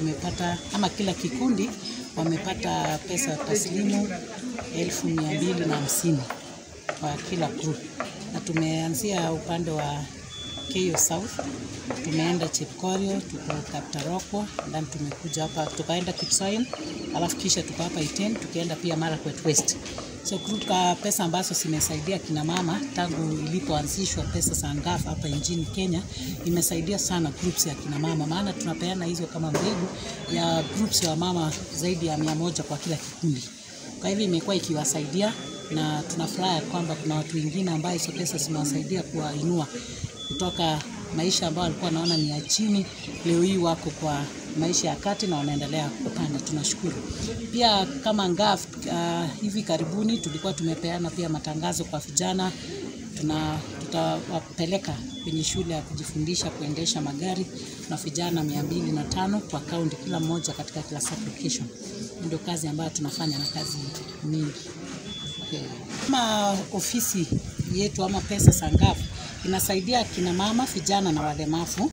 wamepata ama kila kikundi wamepata pesa taslimu elfu mia mbili na hamsini kwa kila group, na tumeanzia upande wa Keyo South, tumeenda Chepkorio, tuko Kaptarokwa, then tumekuja hapa tukaenda Kipsoen, alafu kisha tuko hapa Iten, tukienda pia Marakwet West. So kutoka ka pesa ambazo zimesaidia kina mama tangu ilipoanzishwa pesa za NGAF hapa nchini Kenya, imesaidia sana groups ya kina mama, maana tunapeana hizo kama mbegu ya groups ya mama zaidi ya mia moja kwa kila kikundi. Kwa hivyo imekuwa ikiwasaidia na tunafurahi kwamba kuna watu wengine ambao hizo pesa zimewasaidia kuwainua kutoka maisha ambayo walikuwa wanaona ni ya chini, leo hii wako kwa maisha ya kati na wanaendelea kupanda. Tunashukuru pia kama ngaf. Uh, hivi karibuni tulikuwa tumepeana pia matangazo kwa vijana, tutawapeleka kwenye shule ya kujifundisha kuendesha magari na vijana mia mbili na tano kwa kaunti, kila mmoja katika kila application. Ndio kazi ambayo tunafanya na kazi nyingi kama ofisi yetu ama pesa za ngafu inasaidia kina mama, vijana na walemavu